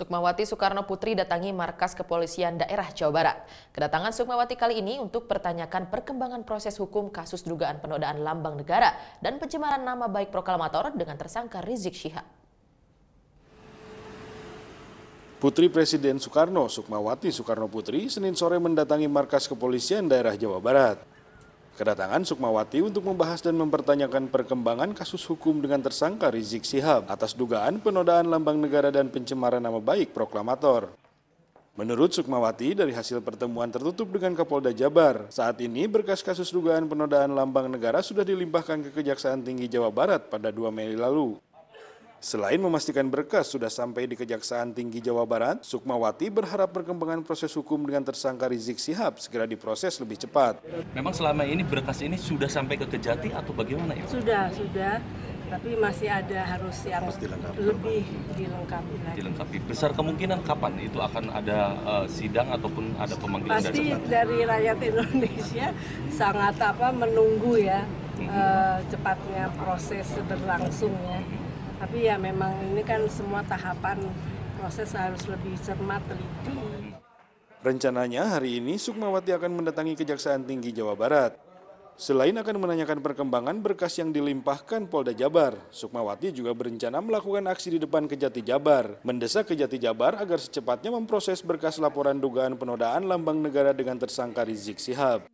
Sukmawati Soekarno Putri datangi markas kepolisian daerah Jawa Barat. Kedatangan Sukmawati kali ini untuk pertanyakan perkembangan proses hukum kasus dugaan penodaan lambang negara dan pencemaran nama baik proklamator dengan tersangka Rizik Syihab. Putri Presiden Soekarno, Sukmawati Soekarno Putri, Senin sore mendatangi markas kepolisian daerah Jawa Barat. Kedatangan Sukmawati untuk membahas dan mempertanyakan perkembangan kasus hukum dengan tersangka Rizik Sihab atas dugaan penodaan lambang negara dan pencemaran nama baik proklamator. Menurut Sukmawati, dari hasil pertemuan tertutup dengan Kapolda Jabar, saat ini berkas kasus dugaan penodaan lambang negara sudah dilimpahkan ke Kejaksaan Tinggi Jawa Barat pada 2 Mei lalu. Selain memastikan berkas sudah sampai di Kejaksaan Tinggi Jawa Barat, Sukmawati berharap perkembangan proses hukum dengan tersangka Rizik Sihab segera diproses lebih cepat. Memang selama ini berkas ini sudah sampai ke Kejati atau bagaimana ya? Sudah, sudah. Tapi masih ada harus yang dilengkapi. lebih dilengkapi lagi. Dilengkapi. Besar kemungkinan kapan itu akan ada uh, sidang ataupun ada pemanggilan Pasti dari rakyat Indonesia sangat apa menunggu ya uh, cepatnya proses berlangsungnya tapi ya memang ini kan semua tahapan proses harus lebih cermat teliti. Rencananya hari ini Sukmawati akan mendatangi Kejaksaan Tinggi Jawa Barat. Selain akan menanyakan perkembangan berkas yang dilimpahkan Polda Jabar, Sukmawati juga berencana melakukan aksi di depan Kejati Jabar, mendesak Kejati Jabar agar secepatnya memproses berkas laporan dugaan penodaan lambang negara dengan tersangka Rizik Sihab.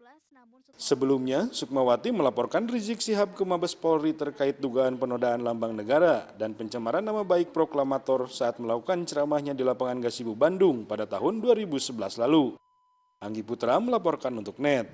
Sebelumnya, Sukmawati melaporkan Rizik Sihab ke Mabes Polri terkait dugaan penodaan lambang negara dan pencemaran nama baik proklamator saat melakukan ceramahnya di lapangan Gasibu Bandung pada tahun 2011 lalu. Anggi Putra melaporkan untuk NET.